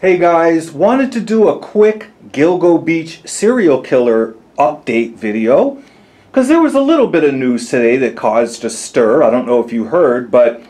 Hey guys, wanted to do a quick Gilgo Beach serial killer update video because there was a little bit of news today that caused a stir. I don't know if you heard, but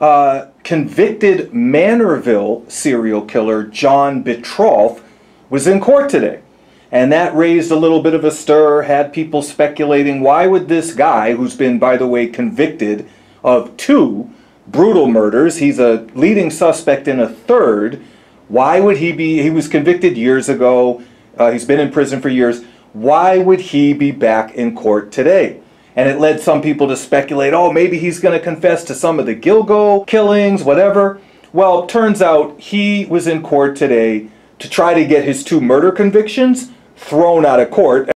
uh, convicted Manorville serial killer John Bittrolff was in court today. And that raised a little bit of a stir, had people speculating why would this guy, who's been, by the way, convicted of two brutal murders, he's a leading suspect in a third, why would he be, he was convicted years ago, uh, he's been in prison for years, why would he be back in court today? And it led some people to speculate, oh, maybe he's going to confess to some of the Gilgo killings, whatever. Well, turns out he was in court today to try to get his two murder convictions thrown out of court.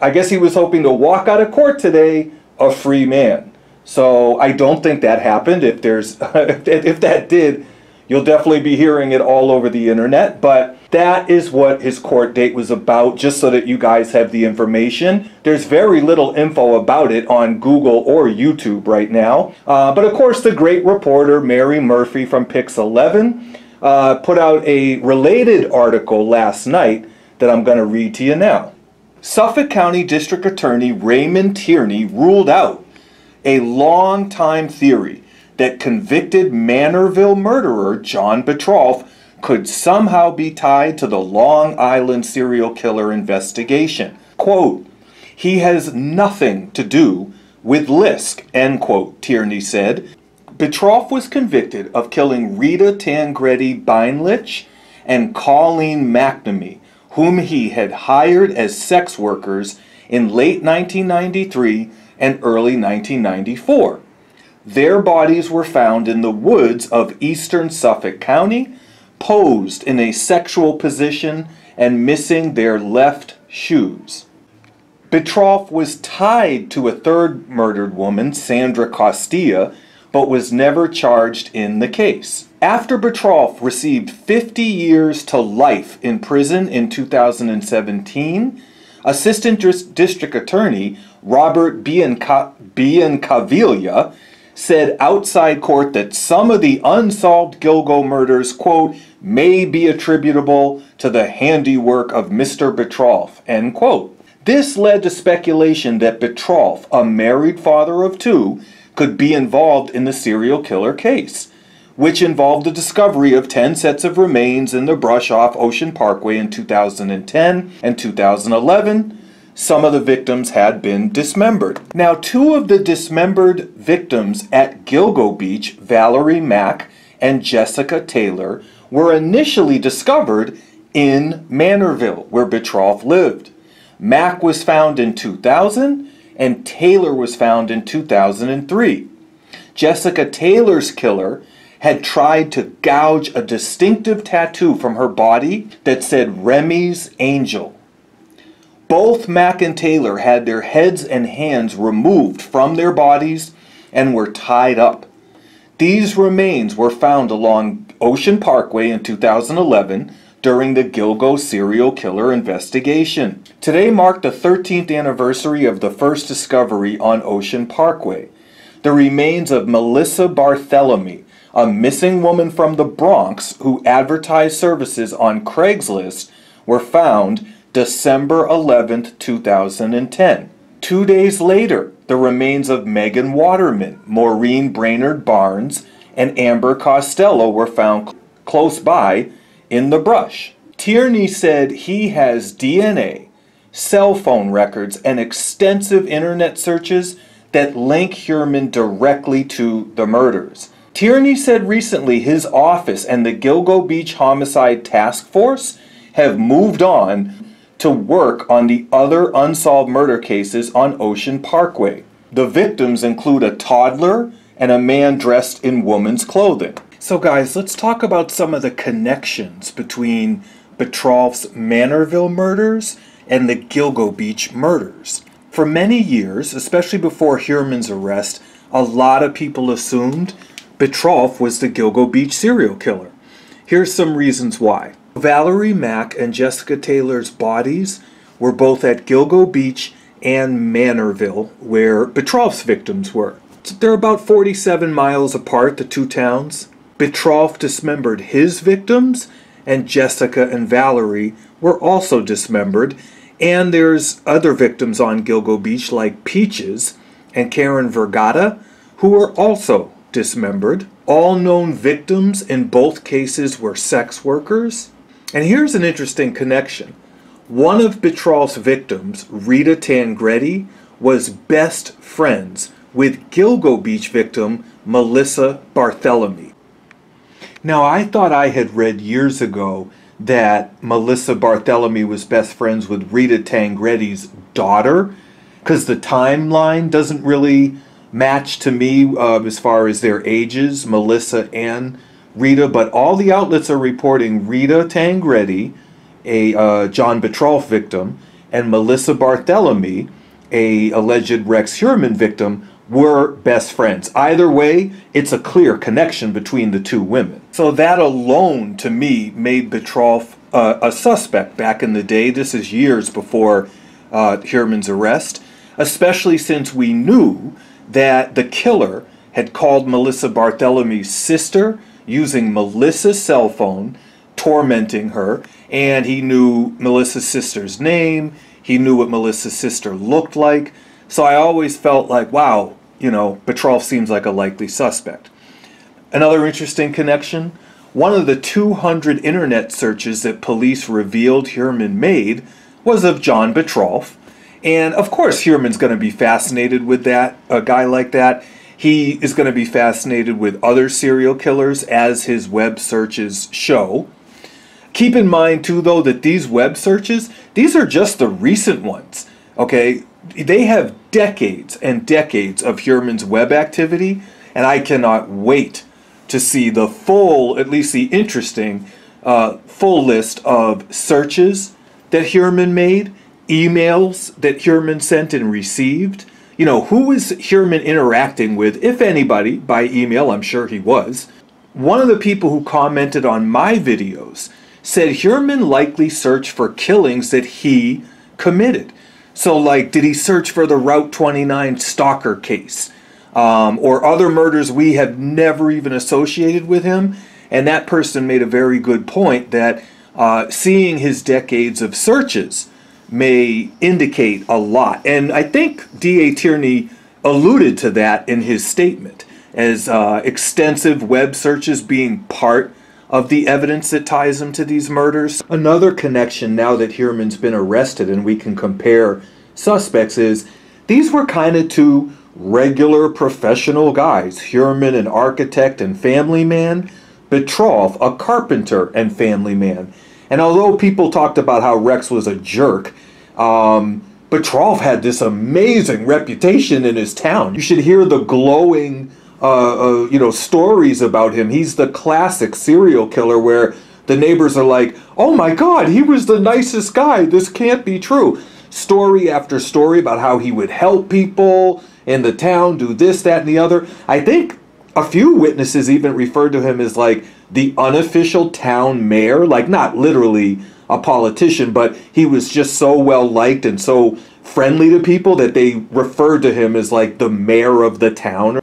I guess he was hoping to walk out of court today a free man. So I don't think that happened. If there's if that did, you'll definitely be hearing it all over the internet, but that is what his court date was about just so that you guys have the information. There's very little info about it on Google or YouTube right now. Uh, but of course, the great reporter Mary Murphy from Pix 11 uh, put out a related article last night that I'm going to read to you now. Suffolk County District Attorney Raymond Tierney ruled out a long-time theory that convicted Manorville murderer John Bittrolff could somehow be tied to the Long Island serial killer investigation. Quote, he has nothing to do with Lisk, end quote, Tierney said. Bittrolff was convicted of killing Rita Tangredi Beinlich and Colleen McNamee, whom he had hired as sex workers in late 1993 and early 1994. Their bodies were found in the woods of eastern Suffolk County, posed in a sexual position and missing their left shoes. Bittrolff was tied to a third murdered woman, Sandra Costilla, but was never charged in the case. After Bittrolff received 50 years to life in prison in 2017, Assistant District Attorney Robert Biancavilla said outside court that some of the unsolved Gilgo murders, quote, may be attributable to the handiwork of Mr. Bittrolff, end quote. This led to speculation that Bittrolff, a married father of two, could be involved in the serial killer case, which involved the discovery of 10 sets of remains in the brush off Ocean Parkway in 2010 and 2011. Some of the victims had been dismembered. Now, two of the dismembered victims at Gilgo Beach, Valerie Mack and Jessica Taylor, were initially discovered in Manorville, where Bittrolff lived. Mack was found in 2000 and Taylor was found in 2003. Jessica Taylor's killer had tried to gouge a distinctive tattoo from her body that said Remy's Angel. Both Mack and Taylor had their heads and hands removed from their bodies and were tied up. These remains were found along Ocean Parkway in 2011 during the Gilgo serial killer investigation. Today marked the 13th anniversary of the first discovery on Ocean Parkway. The remains of Melissa Barthelemy, a missing woman from the Bronx who advertised services on Craigslist, were found December 11, 2010. Two days later, the remains of Megan Waterman, Maureen Brainerd Barnes, and Amber Costello were found close by in the brush. Tierney said he has DNA, cell phone records, and extensive internet searches that link Heuermann directly to the murders. Tierney said recently his office and the Gilgo Beach Homicide Task Force have moved on to work on the other unsolved murder cases on Ocean Parkway. The victims include a toddler and a man dressed in woman's clothing. So guys, let's talk about some of the connections between Bittrolff's Manorville murders and the Gilgo Beach murders. For many years, especially before Heuermann's arrest, a lot of people assumed Bittrolff was the Gilgo Beach serial killer. Here's some reasons why. Valerie Mack and Jessica Taylor's bodies were both at Gilgo Beach and Manorville, where Bittrolff's victims were. They're about 47 miles apart, the two towns. Bittrolff dismembered his victims and Jessica and Valerie were also dismembered. And there's other victims on Gilgo Beach like Peaches and Karen Vergata, who were also dismembered. All known victims in both cases were sex workers. And here's an interesting connection. One of Bittrolff's victims, Rita Tangredi, was best friends with Gilgo Beach victim Melissa Barthelemy. Now, I thought I had read years ago that Melissa Barthelemy was best friends with Rita Tangredi's daughter, because the timeline doesn't really match to me uh, as far as their ages, Melissa and Rita, but all the outlets are reporting Rita Tangredi, a uh, John Bittrolff victim, and Melissa Barthelemy, a alleged Rex Heuermann victim, were best friends. Either way, it's a clear connection between the two women. So that alone, to me, made Bittrolff uh, a suspect back in the day. This is years before uh, Heuermann's arrest, especially since we knew that the killer had called Melissa Barthelemy's sister using Melissa's cell phone, tormenting her, and he knew Melissa's sister's name, he knew what Melissa's sister looked like. So I always felt like, wow, you know, Bittrolff seems like a likely suspect. Another interesting connection one of the 200 internet searches that police revealed Heuermann made was of John Bittrolff. And of course, Heuermann's going to be fascinated with that, a guy like that. He is going to be fascinated with other serial killers as his web searches show. Keep in mind, too, though, that these web searches, these are just the recent ones. Okay? They have decades and decades of Heuermann's web activity, and I cannot wait to see the full, at least the interesting, uh, full list of searches that Heuermann made, emails that Heuermann sent and received, you know, who was interacting with, if anybody, by email? I'm sure he was. One of the people who commented on my videos said Heuermann likely searched for killings that he committed. So, like, did he search for the Route 29 stalker case? Um, or other murders we have never even associated with him? And that person made a very good point that uh, seeing his decades of searches, may indicate a lot. And I think D.A. Tierney alluded to that in his statement as uh, extensive web searches being part of the evidence that ties him to these murders. Another connection now that Heuermann's been arrested and we can compare suspects is these were kind of two regular professional guys. Heuermann, an architect and family man, Bittrolff, a carpenter and family man. And although people talked about how Rex was a jerk, um, Bittrolff had this amazing reputation in his town. You should hear the glowing, uh, uh, you know, stories about him. He's the classic serial killer where the neighbors are like, "Oh my God, he was the nicest guy. This can't be true." Story after story about how he would help people in the town, do this, that, and the other. I think a few witnesses even referred to him as like the unofficial town mayor, like not literally a politician, but he was just so well liked and so friendly to people that they referred to him as like the mayor of the town.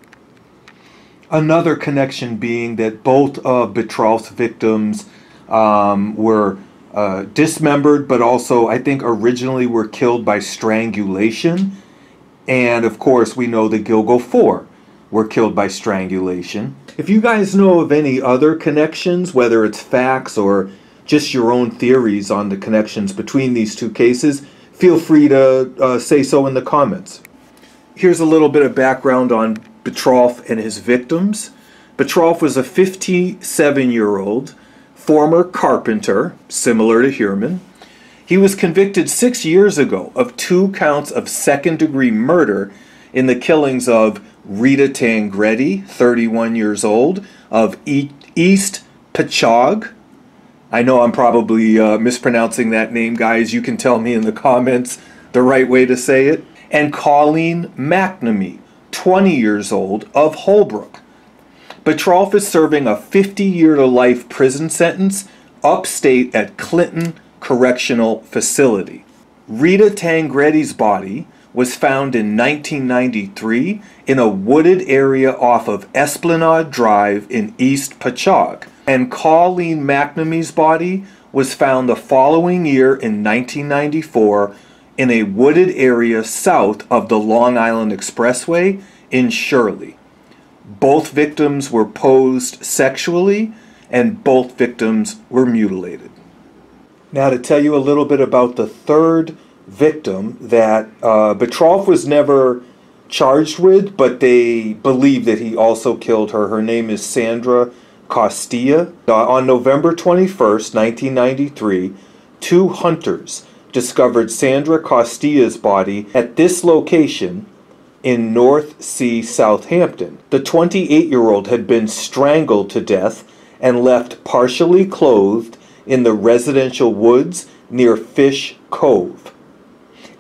Another connection being that both of Bittrolff's victims um, were uh, dismembered, but also I think originally were killed by strangulation. And of course, we know the Gilgo Four were killed by strangulation. If you guys know of any other connections, whether it's facts or just your own theories on the connections between these two cases, feel free to uh, say so in the comments. Here's a little bit of background on Bittrolff and his victims. Bittrolff was a 57 year old former carpenter, similar to Heuermann. He was convicted six years ago of two counts of second degree murder in the killings of Rita Tangredi, 31 years old, of East Patchogue. I know I'm probably uh, mispronouncing that name, guys. You can tell me in the comments the right way to say it. And Colleen McNamee, 20 years old, of Holbrook. Bittrolff is serving a 50 year to life prison sentence upstate at Clinton Correctional Facility. Rita Tangredi's body was found in 1993 in a wooded area off of Esplanade Drive in East Patchogue. And Colleen McNamee's body was found the following year in 1994 in a wooded area south of the Long Island Expressway in Shirley. Both victims were posed sexually and both victims were mutilated. Now, to tell you a little bit about the third victim that uh, Bittrolff was never charged with, but they believe that he also killed her. Her name is Sandra Costilla. Uh, on November 21st, 1993, two hunters discovered Sandra Costilla's body at this location in North Sea, Southampton. The 28 year old had been strangled to death and left partially clothed in the residential woods near Fish Cove.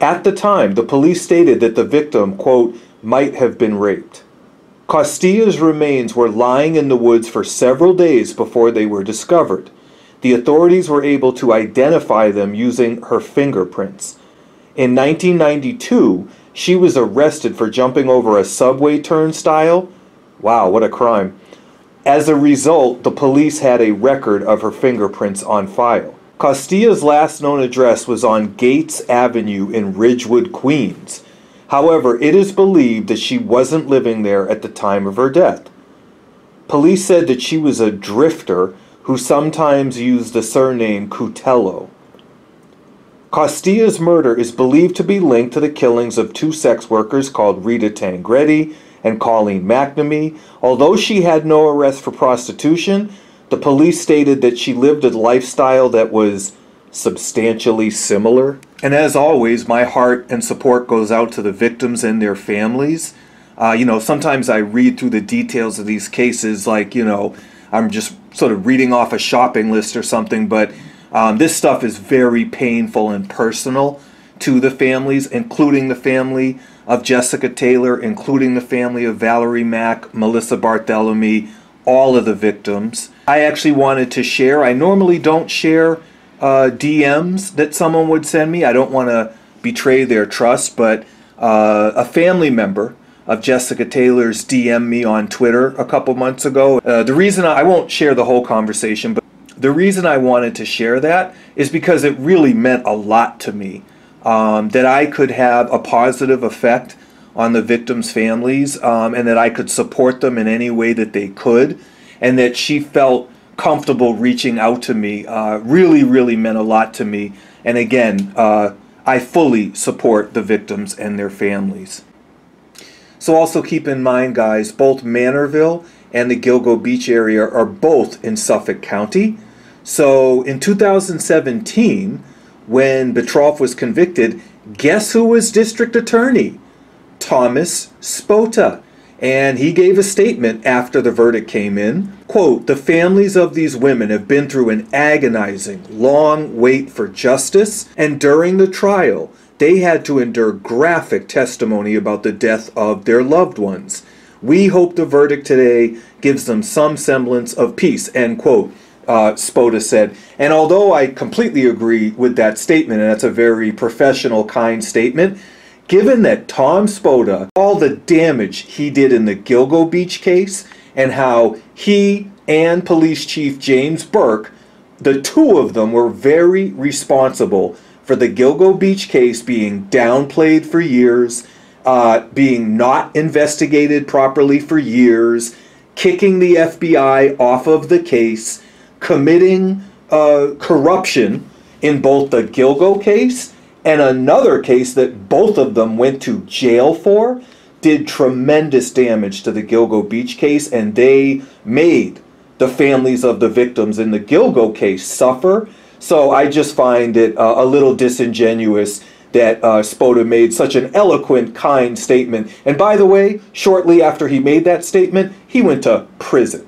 At the time, the police stated that the victim, quote, might have been raped. Costilla's remains were lying in the woods for several days before they were discovered. The authorities were able to identify them using her fingerprints. In 1992, she was arrested for jumping over a subway turnstile. Wow, what a crime. As a result, the police had a record of her fingerprints on file. Costilla's last known address was on Gates Avenue in Ridgewood, Queens. However, it is believed that she wasn't living there at the time of her death. Police said that she was a drifter who sometimes used the surname Cutello. Costilla's murder is believed to be linked to the killings of two sex workers called Rita Tangredi and Colleen McNamee. Although she had no arrest for prostitution, the police stated that she lived a lifestyle that was substantially similar. And as always, my heart and support goes out to the victims and their families. Uh, you know, sometimes I read through the details of these cases like, you know, I'm just sort of reading off a shopping list or something, but um, this stuff is very painful and personal to the families, including the family of Jessica Taylor, including the family of Valerie Mack, Melissa Barthelemy, all of the victims. I actually wanted to share, I normally don't share uh, DMs that someone would send me. I don't want to betray their trust, but uh, a family member of Jessica Taylor's DM me on Twitter a couple months ago. Uh, the reason I, I won't share the whole conversation, but the reason I wanted to share that is because it really meant a lot to me um, that I could have a positive effect on the victims' families um, and that I could support them in any way that they could, and that she felt comfortable reaching out to me uh, really, really meant a lot to me. And again, uh, I fully support the victims and their families. So also keep in mind, guys, both Manorville and the Gilgo Beach area are both in Suffolk County. So in 2017, when Bittrolff was convicted, guess who was district attorney? Thomas Spota. And he gave a statement after the verdict came in. Quote, the families of these women have been through an agonizing, long wait for justice, and during the trial, they had to endure graphic testimony about the death of their loved ones. We hope the verdict today gives them some semblance of peace, end quote, uh, Spota said. And although I completely agree with that statement, and that's a very professional, kind statement, given that Tom Spota, all the damage he did in the Gilgo Beach case, and how he and Police Chief James Burke, the two of them were very responsible for the Gilgo Beach case being downplayed for years, uh, being not investigated properly for years, kicking the FBI off of the case, committing uh, corruption in both the Gilgo case and another case that both of them went to jail for, did tremendous damage to the Gilgo Beach case, and they made the families of the victims in the Gilgo case suffer so I just find it uh, a little disingenuous that uh, Spota made such an eloquent, kind statement. And by the way, shortly after he made that statement, he went to prison.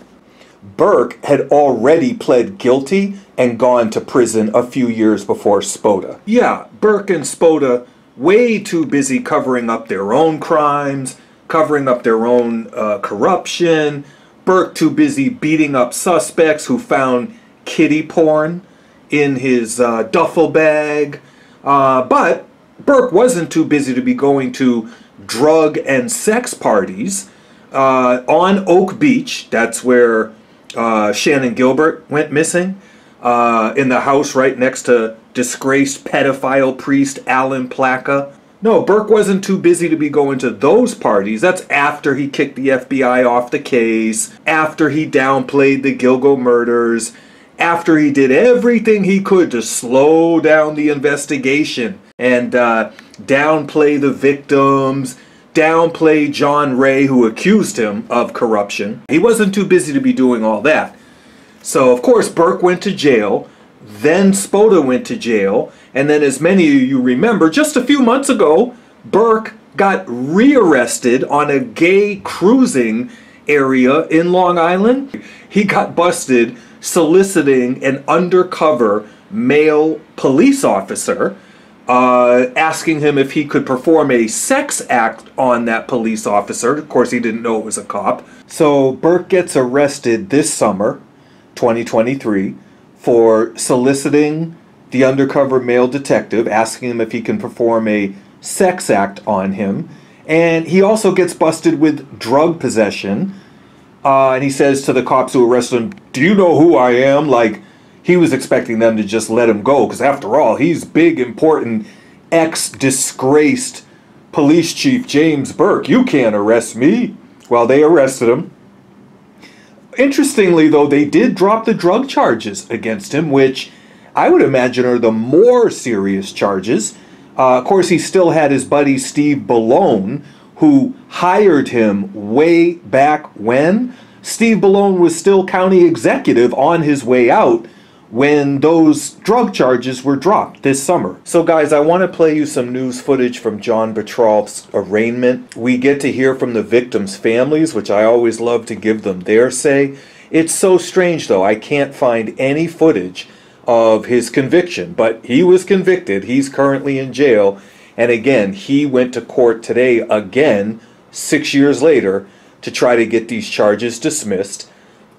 Burke had already pled guilty and gone to prison a few years before Spota. Yeah, Burke and Spota way too busy covering up their own crimes, covering up their own uh, corruption. Burke too busy beating up suspects who found kitty porn in his uh, duffel bag. Uh, but Burke wasn't too busy to be going to drug and sex parties uh, on Oak Beach. That's where uh, Shannan Gilbert went missing uh, in the house right next to disgraced pedophile priest Alan Placa. No, Burke wasn't too busy to be going to those parties. That's after he kicked the FBI off the case, after he downplayed the Gilgo murders, after he did everything he could to slow down the investigation and uh, downplay the victims, downplay John Ray, who accused him of corruption. He wasn't too busy to be doing all that. So, of course, Burke went to jail, then Spota went to jail, and then, as many of you remember, just a few months ago, Burke got rearrested on a gay cruising area in Long Island. He got busted soliciting an undercover male police officer, uh, asking him if he could perform a sex act on that police officer. Of course, he didn't know it was a cop. So Burke gets arrested this summer, 2023, for soliciting the undercover male detective, asking him if he can perform a sex act on him. And he also gets busted with drug possession uh, and he says to the cops who arrested him, Do you know who I am? Like, he was expecting them to just let him go, because after all, he's big, important, ex disgraced police chief James Burke. You can't arrest me. Well, they arrested him. Interestingly, though, they did drop the drug charges against him, which I would imagine are the more serious charges. Uh, of course, he still had his buddy Steve Bellone who hired him way back when. Steve Bellone was still county executive on his way out when those drug charges were dropped this summer. So, guys, I want to play you some news footage from John Bittrolff's arraignment. We get to hear from the victims' families, which I always love to give them their say. It's so strange, though, I can't find any footage of his conviction, but he was convicted. He's currently in jail and again, he went to court today again, six years later, to try to get these charges dismissed.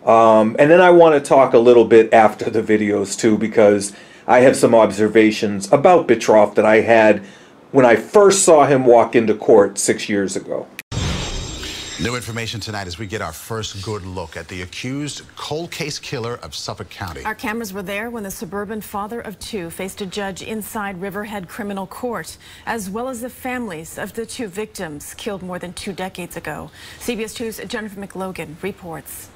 Um, and then I want to talk a little bit after the videos too, because I have some observations about Bittrolff that I had when I first saw him walk into court six years ago. New information tonight as we get our first good look at the accused cold case killer of Suffolk County. Our cameras were there when the suburban father of two faced a judge inside Riverhead Criminal Court, as well as the families of the two victims killed more than two decades ago. CBS 2's Jennifer McLogan reports.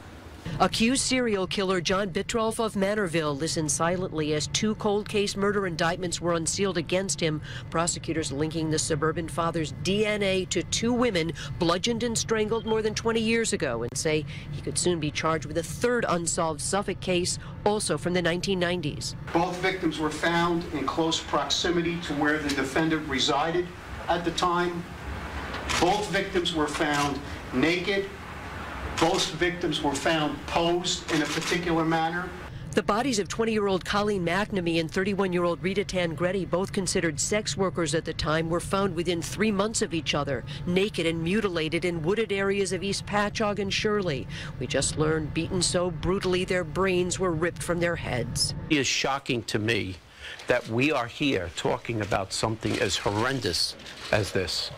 Accused serial killer John Bittrolff of Manorville listened silently as two cold case murder indictments were unsealed against him. Prosecutors linking the suburban father's DNA to two women bludgeoned and strangled more than 20 years ago and say he could soon be charged with a third unsolved Suffolk case, also from the 1990s. Both victims were found in close proximity to where the defendant resided at the time. Both victims were found naked both victims were found posed in a particular manner. The bodies of 20-year-old Colleen McNamee and 31-year-old Rita Tangredi, both considered sex workers at the time, were found within three months of each other, naked and mutilated in wooded areas of East Patchogue and Shirley. We just learned beaten so brutally their brains were ripped from their heads. It is shocking to me that we are here talking about something as horrendous as this.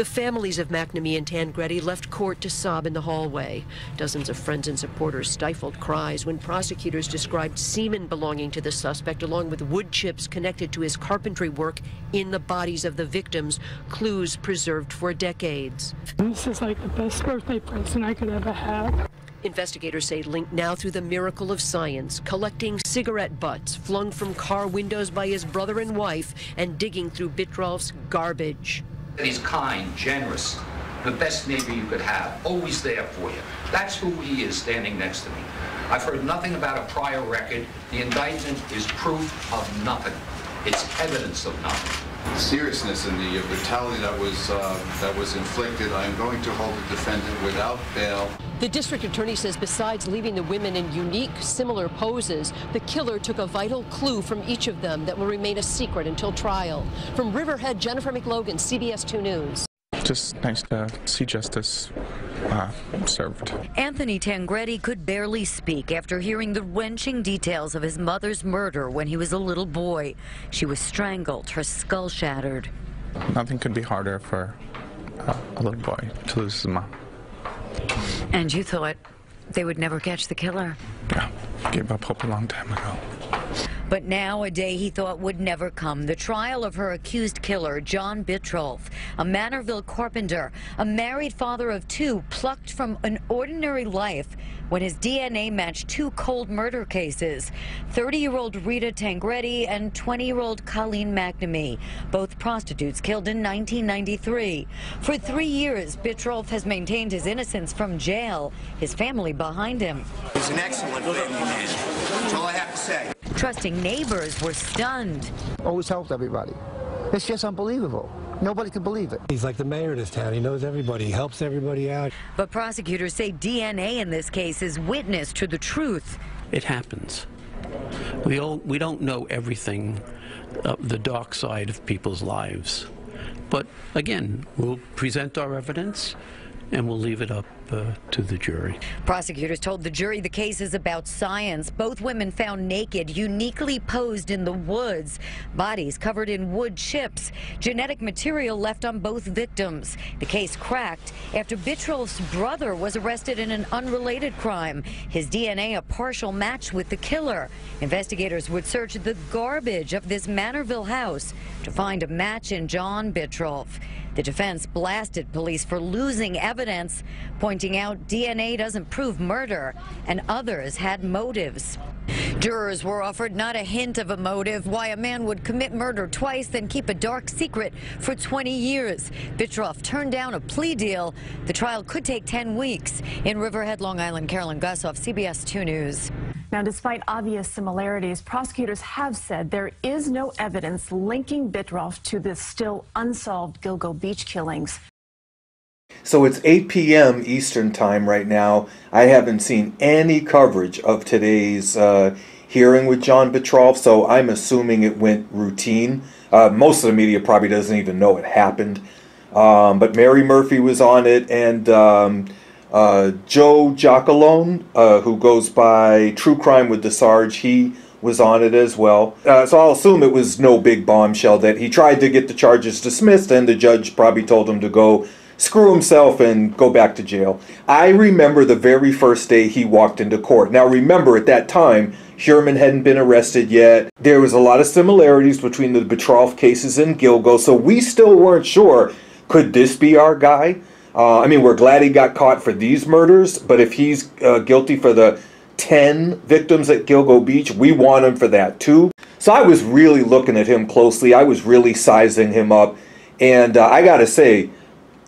The families of McNamee and Tangredi left court to sob in the hallway. Dozens of friends and supporters stifled cries when prosecutors described semen belonging to the suspect along with wood chips connected to his carpentry work in the bodies of the victims, clues preserved for decades. This is like the best birthday present I could ever have. Investigators say linked now through the miracle of science, collecting cigarette butts flung from car windows by his brother and wife and digging through Bittrolff's garbage. He's kind, generous, the best neighbor you could have, always there for you. That's who he is standing next to me. I've heard nothing about a prior record. The indictment is proof of nothing. It's evidence of nothing. The seriousness and the brutality that was uh, that was inflicted, I am going to hold the defendant without bail. The district attorney says besides leaving the women in unique, similar poses, the killer took a vital clue from each of them that will remain a secret until trial. From Riverhead, Jennifer McLogan, CBS 2 News. Just nice to see justice uh, served. Anthony Tangredi could barely speak after hearing the wrenching details of his mother's murder when he was a little boy. She was strangled, her skull shattered. Nothing could be harder for uh, a little boy to lose his mom. And you thought they would never catch the killer. Yeah, gave up hope a long time ago. But now, a day he thought would never come. The trial of her accused killer, John Bittrolff, a Manorville carpenter, a married father of two, plucked from an ordinary life when his DNA matched two cold murder cases 30 year old Rita Tangredi and 20 year old Colleen McNamee, both prostitutes killed in 1993. For three years, Bittrolff has maintained his innocence from jail, his family behind him. He's an excellent family man. That's all I have to say. Trusting neighbors were stunned. Always helped everybody. It's just unbelievable. Nobody can believe it. He's like the mayor of this town. He knows everybody. He helps everybody out. But prosecutors say DNA in this case is witness to the truth. It happens. We all, we don't know everything, uh, the dark side of people's lives. But again, we'll present our evidence and we'll leave it up uh, to the jury. Prosecutors told the jury the case is about science. Both women found naked, uniquely posed in the woods, bodies covered in wood chips, genetic material left on both victims. The case cracked after Bittrolff's brother was arrested in an unrelated crime. His DNA a partial match with the killer. Investigators would search the garbage of this Manorville house to find a match in John Bittrolff. The defense blasted police for losing evidence, pointing out DNA doesn't prove murder and others had motives. Jurors were offered not a hint of a motive, why a man would commit murder twice, then keep a dark secret for 20 years. Bittrolff turned down a plea deal. The trial could take 10 weeks. In Riverhead, Long Island, Carolyn Gussoff, CBS 2 News. Now, despite obvious similarities, prosecutors have said there is no evidence linking Bittrolff to the still unsolved Gilgo Beach killings. So it's 8 p.m. Eastern Time right now. I haven't seen any coverage of today's uh, hearing with John Bittrolff, so I'm assuming it went routine. Uh, most of the media probably doesn't even know it happened. Um, but Mary Murphy was on it, and um, uh, Joe Giacalone, uh, who goes by True Crime with the Sarge, he was on it as well. Uh, so I'll assume it was no big bombshell that he tried to get the charges dismissed, and the judge probably told him to go screw himself and go back to jail. I remember the very first day he walked into court. Now, remember, at that time, Heuermann hadn't been arrested yet. There was a lot of similarities between the Bittrolff cases and Gilgo, so we still weren't sure could this be our guy? Uh, I mean, we're glad he got caught for these murders, but if he's uh, guilty for the 10 victims at Gilgo Beach, we want him for that too. So I was really looking at him closely. I was really sizing him up. And uh, I got to say,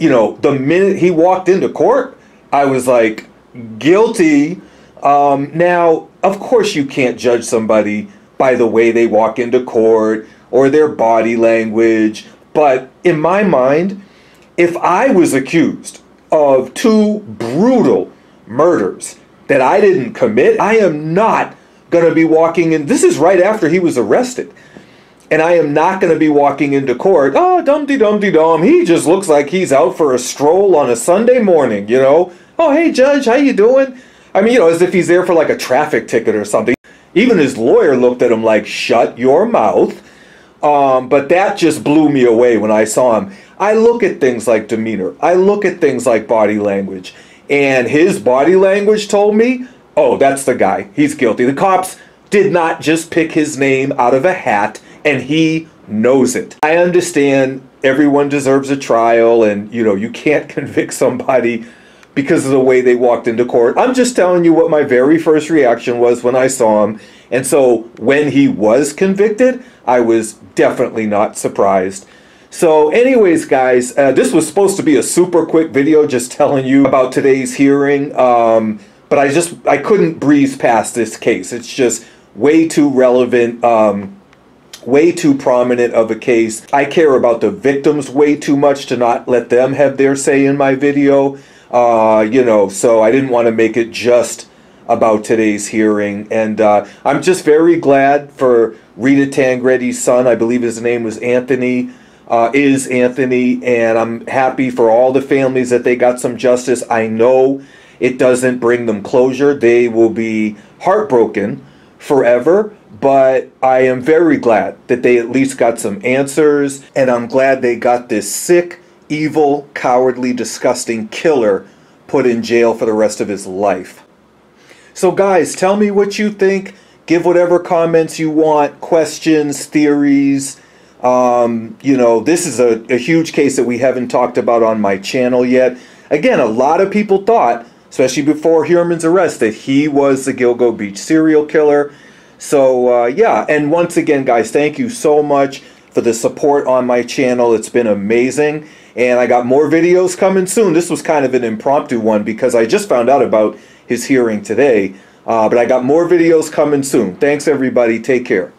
you know, the minute he walked into court, I was like, guilty. Um, now, of course, you can't judge somebody by the way they walk into court or their body language. But in my mind, if I was accused of two brutal murders that I didn't commit, I am not going to be walking in. This is right after he was arrested. And I am not going to be walking into court. Oh, dumpty dumpty dum. He just looks like he's out for a stroll on a Sunday morning, you know? Oh, hey, judge, how you doing? I mean, you know, as if he's there for like a traffic ticket or something. Even his lawyer looked at him like, shut your mouth. Um, but that just blew me away when I saw him. I look at things like demeanor. I look at things like body language. And his body language told me, oh, that's the guy. He's guilty. The cops did not just pick his name out of a hat, and he knows it. I understand everyone deserves a trial, and you know, you can't convict somebody because of the way they walked into court. I'm just telling you what my very first reaction was when I saw him. And so when he was convicted, I was definitely not surprised. So anyways, guys, uh, this was supposed to be a super quick video just telling you about today's hearing. Um, but I just, I couldn't breeze past this case. It's just way too relevant, um, way too prominent of a case. I care about the victims way too much to not let them have their say in my video. Uh, you know, so I didn't want to make it just about today's hearing. And uh, I'm just very glad for Rita Tangredi's son, I believe his name was Anthony, uh, is Anthony, and I'm happy for all the families that they got some justice. I know it doesn't bring them closure. They will be heartbroken forever, but I am very glad that they at least got some answers, and I'm glad they got this sick, evil, cowardly, disgusting killer put in jail for the rest of his life. So, guys, tell me what you think. Give whatever comments you want, questions, theories. Um, you know, this is a, a huge case that we haven't talked about on my channel yet. Again, a lot of people thought, especially before Heuermann's arrest, that he was the Gilgo Beach serial killer. So, uh, yeah, and once again, guys, thank you so much for the support on my channel. It's been amazing. And I got more videos coming soon. This was kind of an impromptu one because I just found out about his hearing today. Uh, but I got more videos coming soon. Thanks, everybody. Take care.